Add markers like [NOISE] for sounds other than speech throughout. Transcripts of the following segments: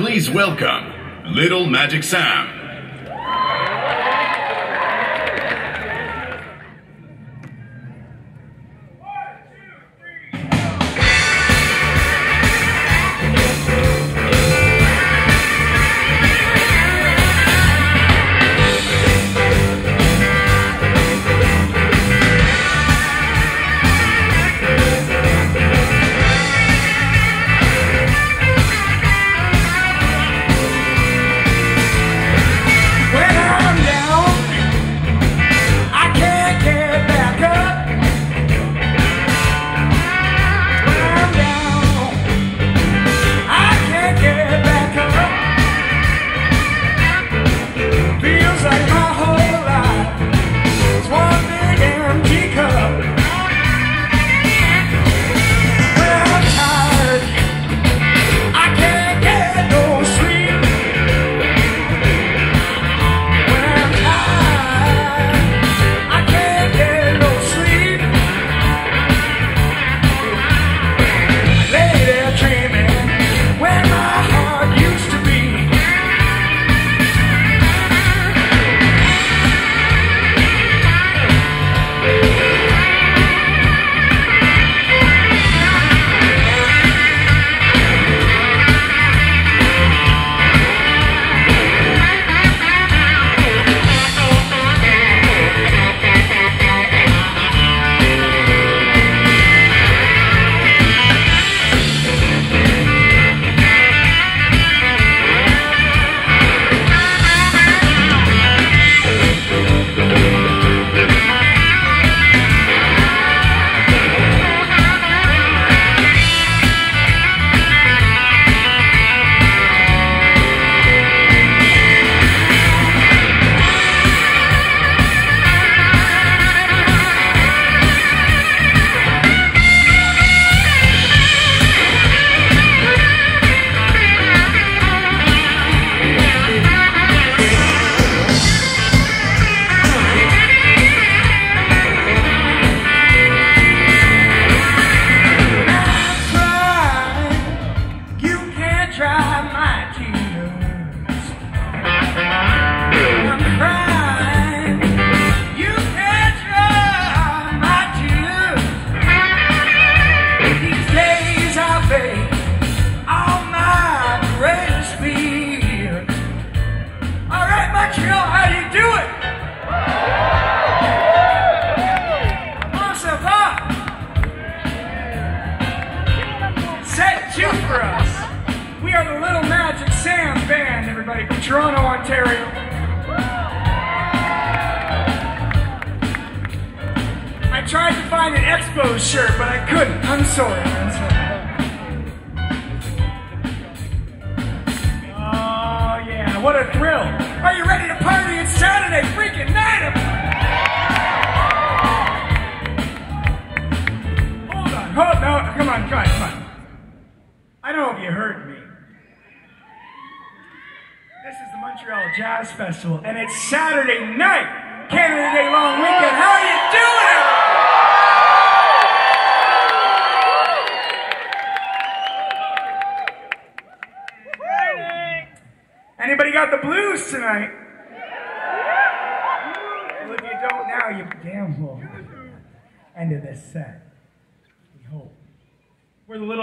Please welcome Little Magic Sam.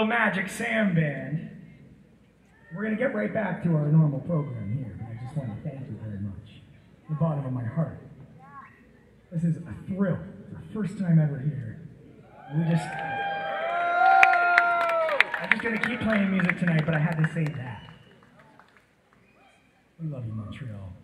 Magic Sam Band. We're going to get right back to our normal program here, but I just want to thank you very much. The bottom of my heart. This is a thrill. The first time ever here. We just. I'm just going to keep playing music tonight, but I had to say that. We love you, Montreal.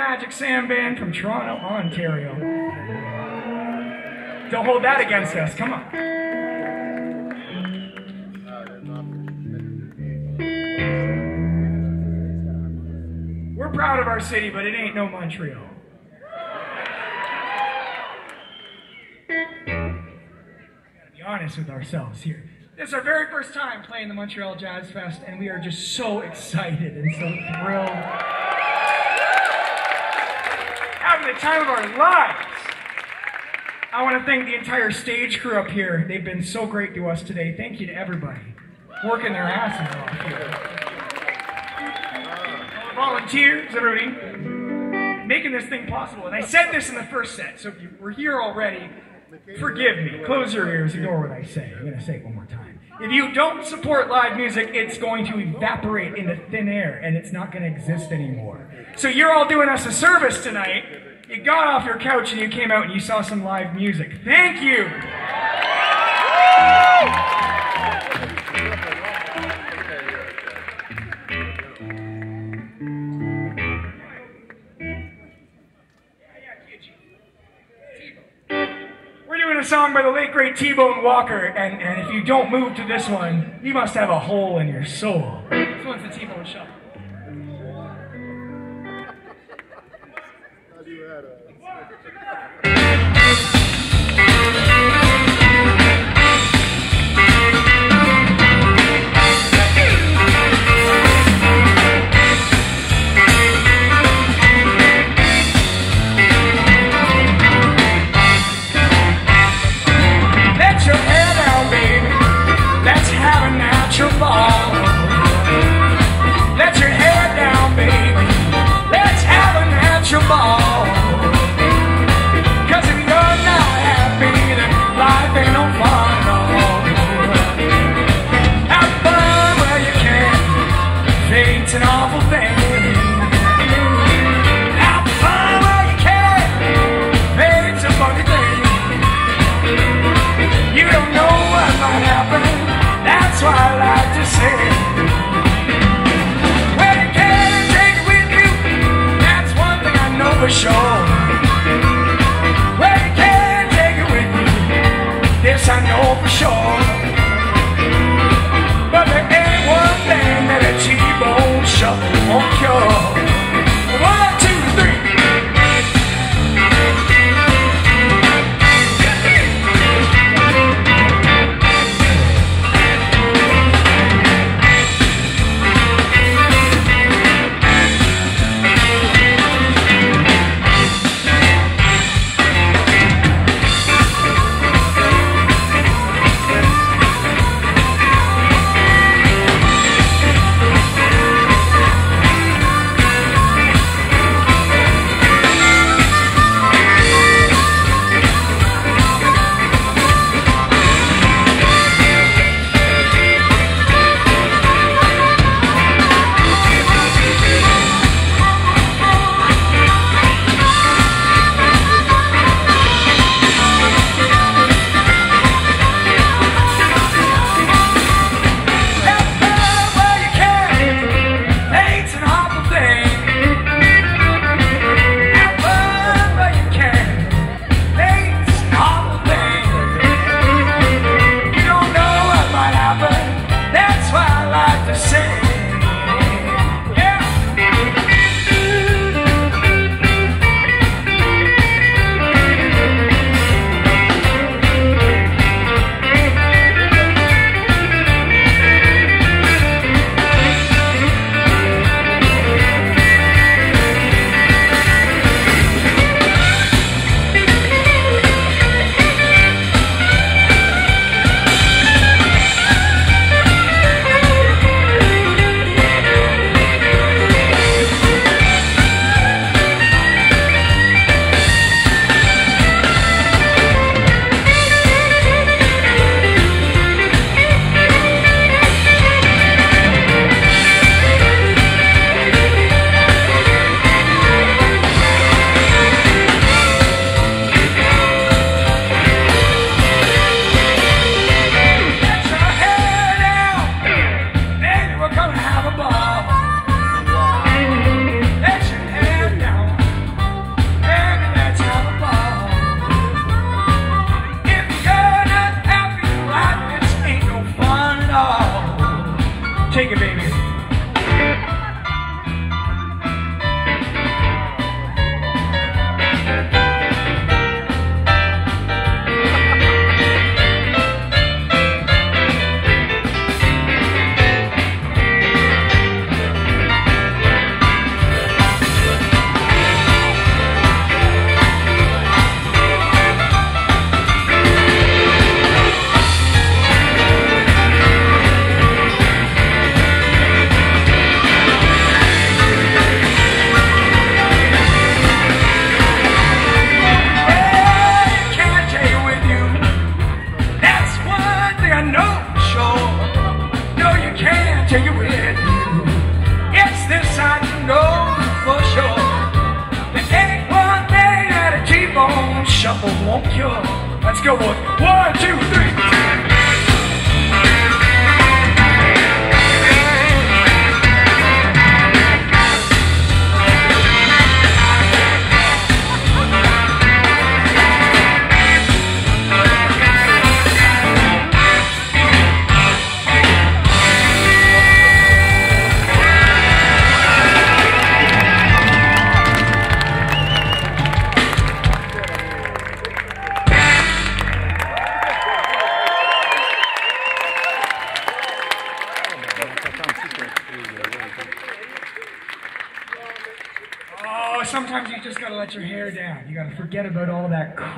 Magic Sam Band from Toronto, Ontario. Don't hold that against us. Come on. We're proud of our city, but it ain't no Montreal. Gotta be honest with ourselves here. This is our very first time playing the Montreal Jazz Fest, and we are just so excited and so thrilled having the time of our lives. I want to thank the entire stage crew up here. They've been so great to us today. Thank you to everybody working their asses off here. Volunteers, everybody making this thing possible. And I said this in the first set, so if you were here already, forgive me. Close your ears, ignore what I say. I'm going to say it one more time. If you don't support live music, it's going to evaporate into thin air and it's not going to exist anymore. So you're all doing us a service tonight. You got off your couch and you came out and you saw some live music. Thank you. We're doing a song by the late great T-Bone Walker, and, and if you don't move to this one, you must have a hole in your soul. This one's the T-Bone Shuffle. Well, you can't take it with you. This I know for sure. But there ain't one thing that a T-bone shuffle won't cure.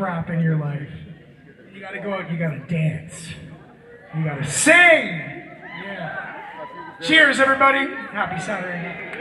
crap in your life. You gotta go out, you gotta dance. You gotta sing! Yeah. Cheers, everybody. Happy Saturday night.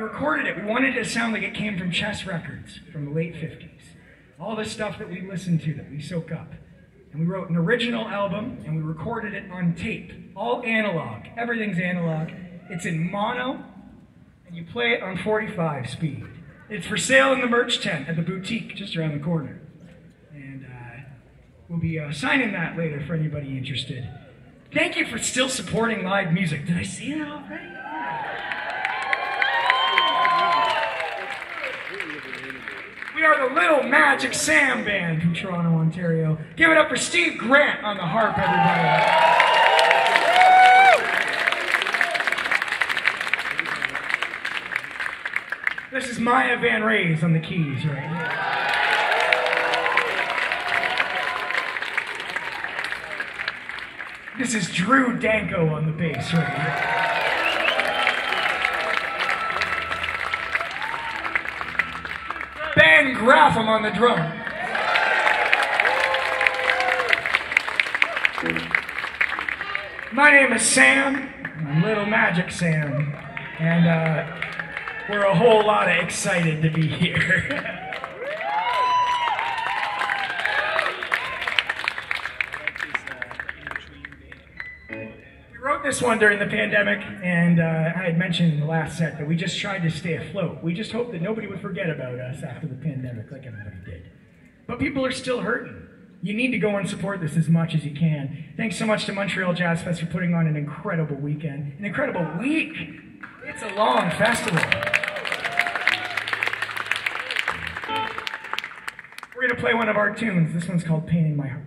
Recorded it. We wanted it to sound like it came from Chess Records from the late 50s. All the stuff that we listened to, that we soak up. And we wrote an original album and we recorded it on tape. All analog. Everything's analog. It's in mono and you play it on 45 speed. It's for sale in the merch tent at the boutique just around the corner. And uh, we'll be uh, signing that later for anybody interested. Thank you for still supporting live music. Did I see that already? We are the Little Magic Sam Band from Toronto, Ontario. Give it up for Steve Grant on the harp, everybody. This is Maya Van Rays on the keys right. This is Drew Danko on the bass right here. Graffam on the drum. My name is Sam. Little Magic Sam. And uh, we're a whole lot of excited to be here. [LAUGHS] one during the pandemic, and uh, I had mentioned in the last set that we just tried to stay afloat. We just hoped that nobody would forget about us after the pandemic, like everybody did. But people are still hurting. You need to go and support this as much as you can. Thanks so much to Montreal Jazz Fest for putting on an incredible weekend, an incredible week. It's a long festival. We're going to play one of our tunes. This one's called Painting My Heart.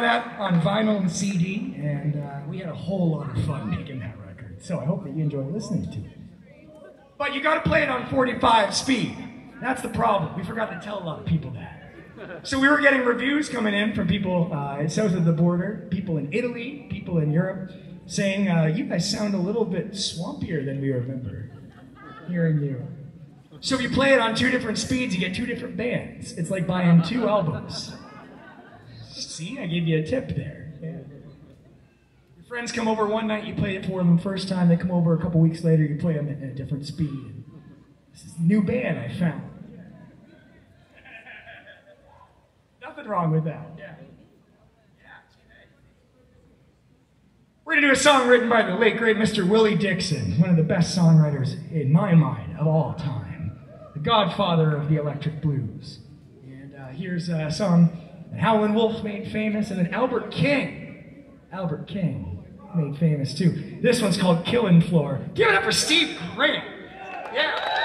Buy that on vinyl and CD. And uh, we had a whole lot of fun making that record. So I hope that you enjoy listening to it. But you got to play it on 45 speed. That's the problem. We forgot to tell a lot of people that. [LAUGHS] So we were getting reviews coming in from people uh, south of the border, people in Italy, people in Europe, saying, uh, you guys sound a little bit swampier than we remember hearing you. So if you play it on two different speeds, you get two different bands. It's like buying two [LAUGHS] albums. See, I gave you a tip there. Yeah. Your friends come over one night, you play it for them first time. They come over a couple weeks later, you play them at a different speed. This is a new band I found. [LAUGHS] Nothing wrong with that. Yeah. We're going to do a song written by the late, great Mr. Willie Dixon, one of the best songwriters in my mind of all time, the godfather of the electric blues. And uh, here's a song that Howlin' Wolf made famous, and then Albert King, Albert King made famous too. This one's called Killin' Floor. Give it up for Steve Grant. Yeah.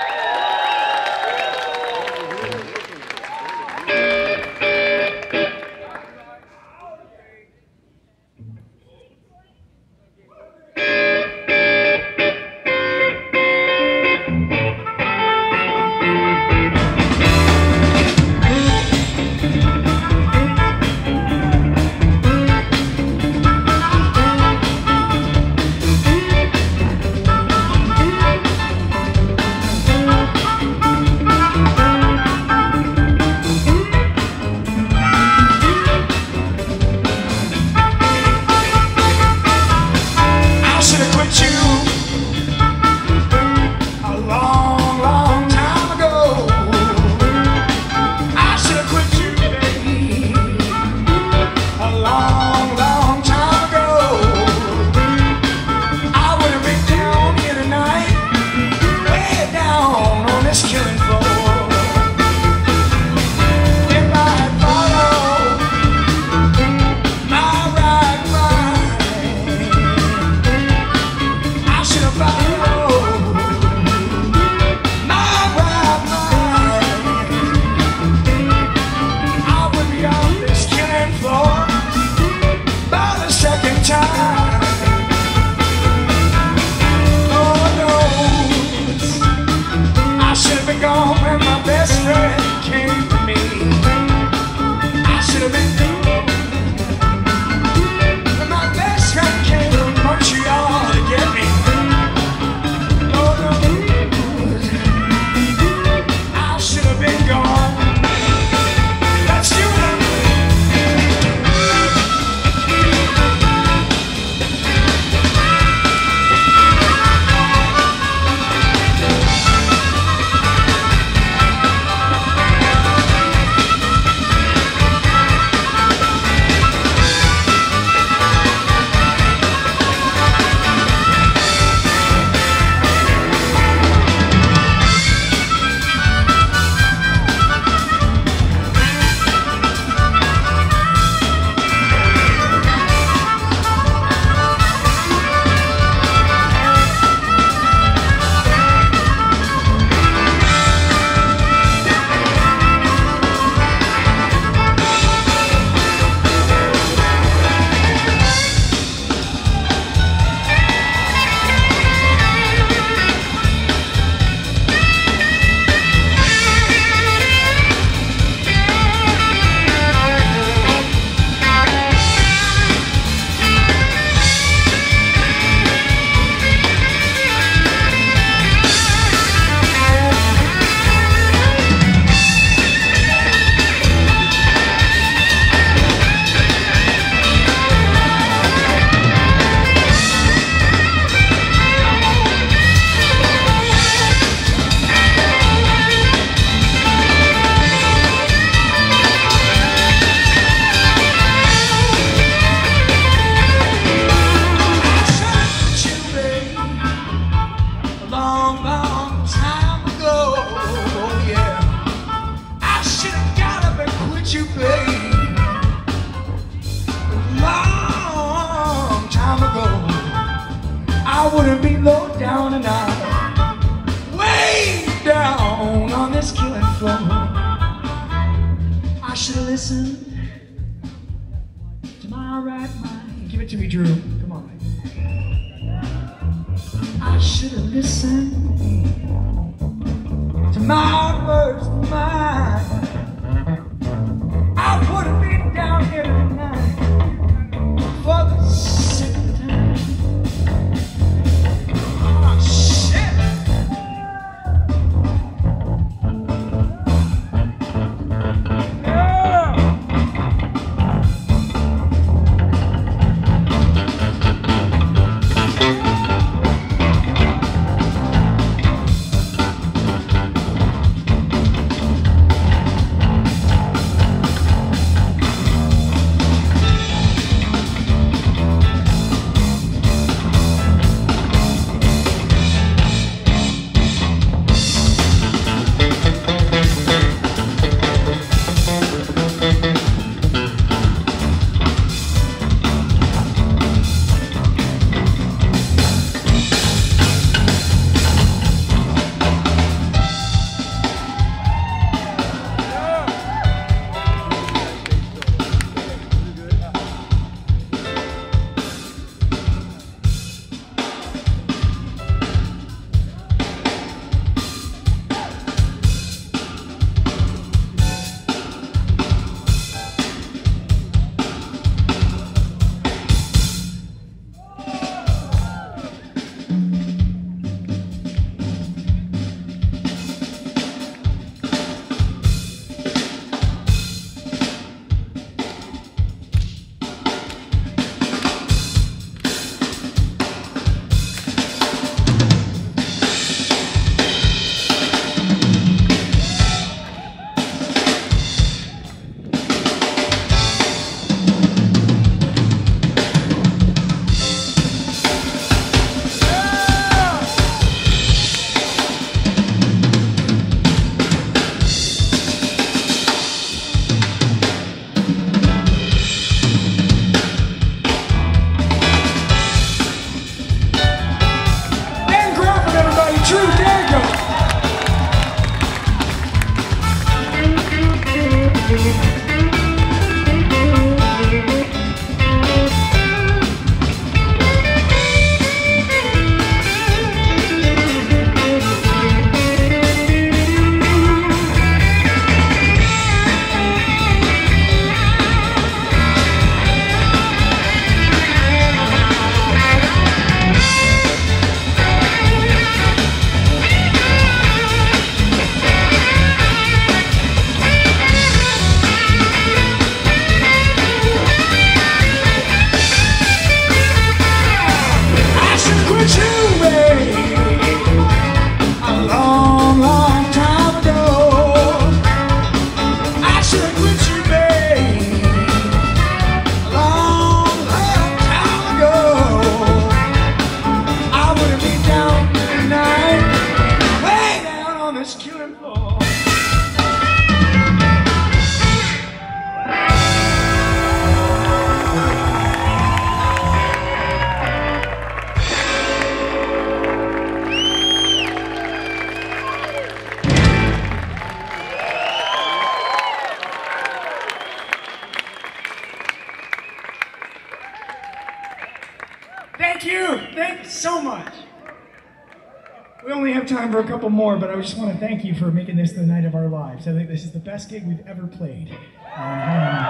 We only have time for a couple more, but I just want to thank you for making this the night of our lives. I think this is the best gig we've ever played. Um,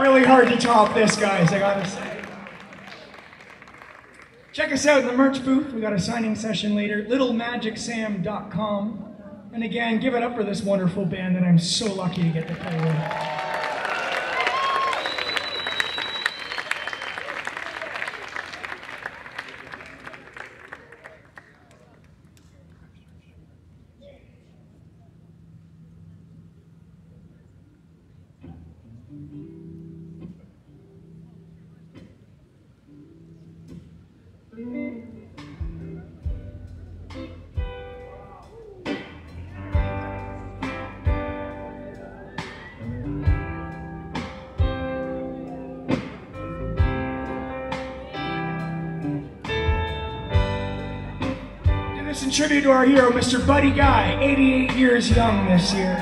really hard to top this, guys, I gotta say. Check us out in the merch booth. We got a signing session later. LittleMagicSam.com. And again, give it up for this wonderful band that I'm so lucky to get to play with. tribute to our hero, Mr. Buddy Guy, 88 years young this year.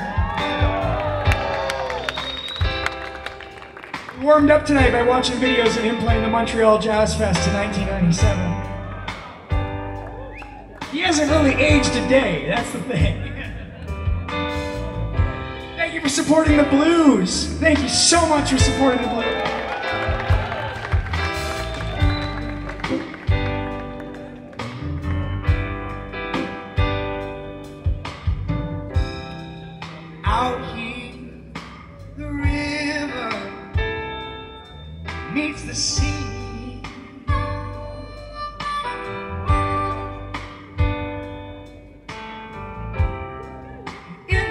Warmed up tonight by watching videos of him playing the Montreal Jazz Fest in 1997. He hasn't really aged a day, that's the thing. [LAUGHS] Thank you for supporting the blues. Thank you so much for supporting the blues.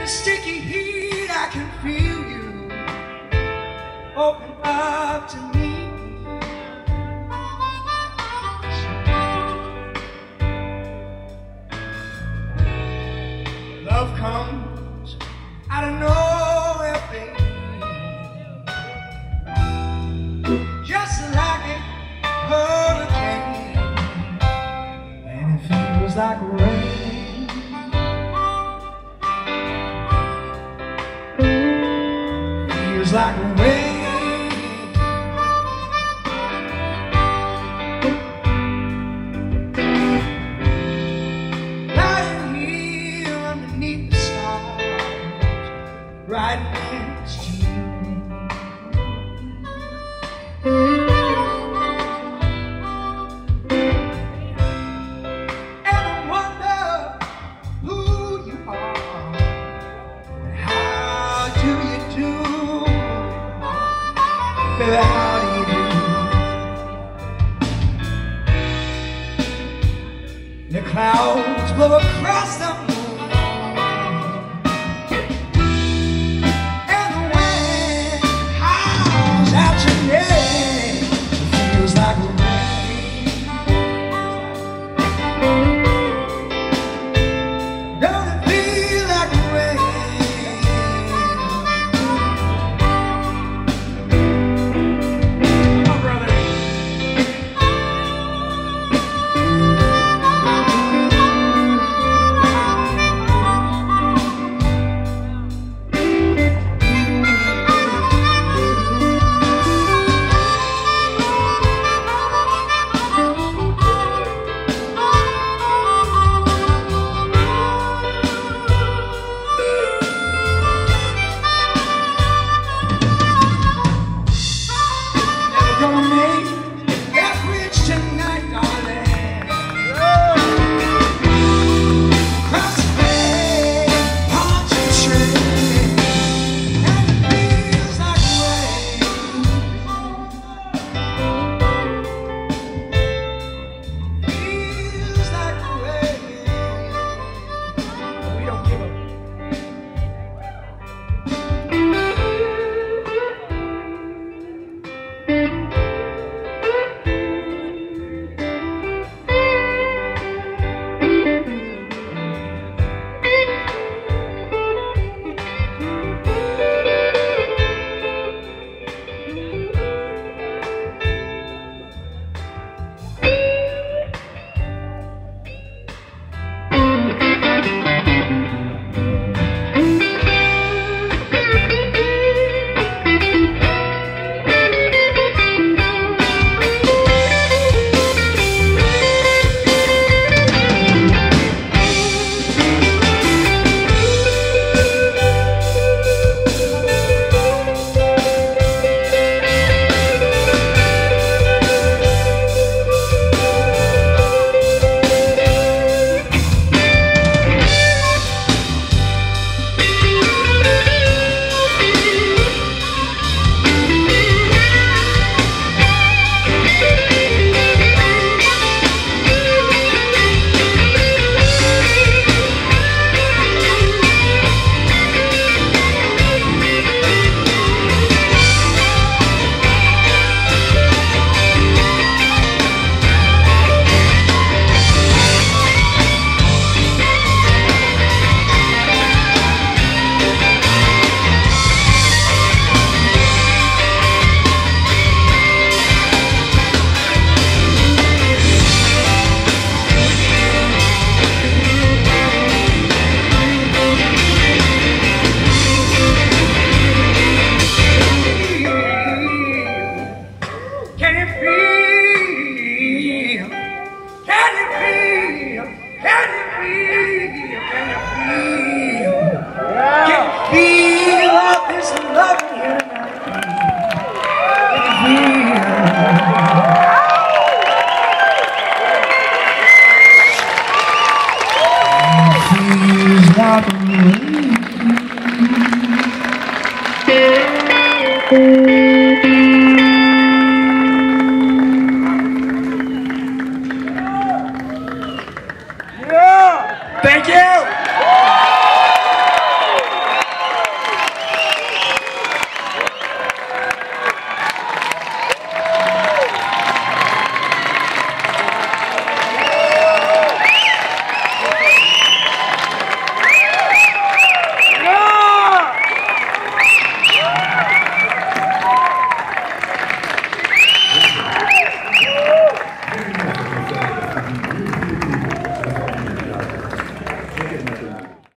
sticky heat, I can feel you. Open up to me. Love comes out of nowhere, baby. Just like a hurricane, and it feels like rain.